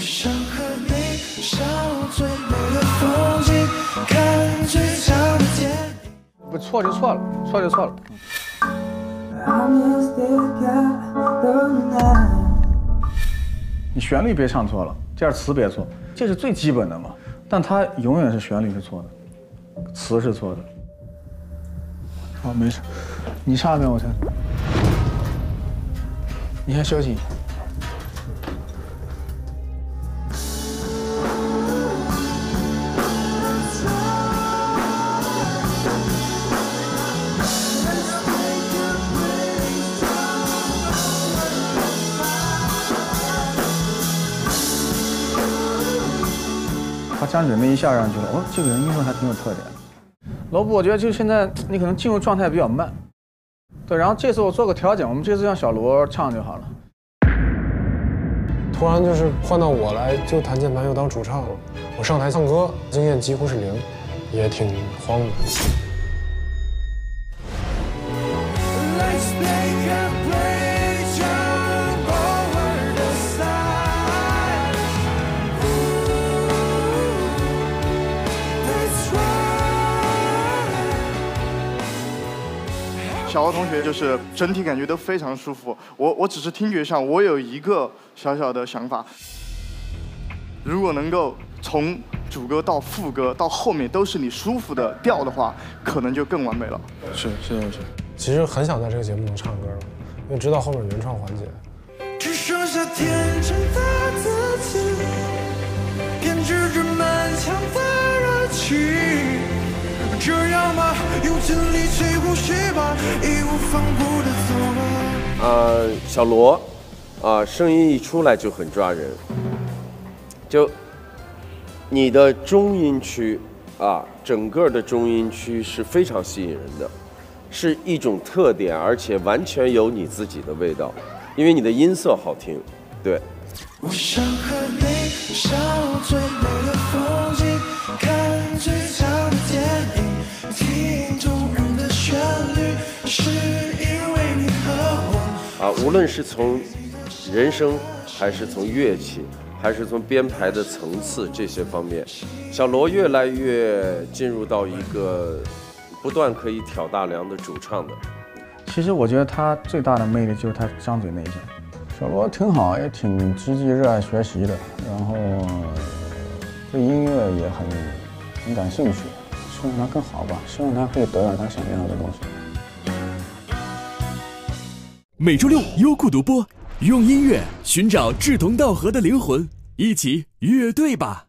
我想和你笑最美的风景，看最长的电影。不错就错了，错就错了。I'm just the guy, the night. 你旋律别唱错了，第二词别错，这是最基本的嘛。但它永远是旋律是错的，词是错的。好，没事，你唱一遍我听。你先休息一下。他张嘴那一下让人觉得，哦，这个人音色还挺有特点的。罗布，我觉得就现在你可能进入状态比较慢，对，然后这次我做个调整，我们这次让小罗唱就好了。突然就是换到我来，就弹键盘又当主唱了。我上台唱歌经验几乎是零，也挺慌的。Let's 小欧同学就是整体感觉都非常舒服。我我只是听觉上，我有一个小小的想法，如果能够从主歌到副歌到后面都是你舒服的调的话，可能就更完美了。是是是。其实很想在这个节目能唱歌了，因为知道后面原创环节。只剩下天真的吧，用尽力气呼吸吧，义无反顾的走吧。呃，小罗，啊、声音一出来就很抓人，就你的中音区啊，整个的中音区是非常吸引人的，是一种特点，而且完全有你自己的味道，因为你的音色好听，对。我想和你笑最美的无论是从人声，还是从乐器，还是从编排的层次这些方面，小罗越来越进入到一个不断可以挑大梁的主唱的。其实我觉得他最大的魅力就是他张嘴那一下。小罗挺好，也挺积极、热爱学习的，然后对音乐也很很感兴趣。希望他更好吧，希望他可以得到他想要的东西。每周六优酷独播，用音乐寻找志同道合的灵魂，一起乐队吧。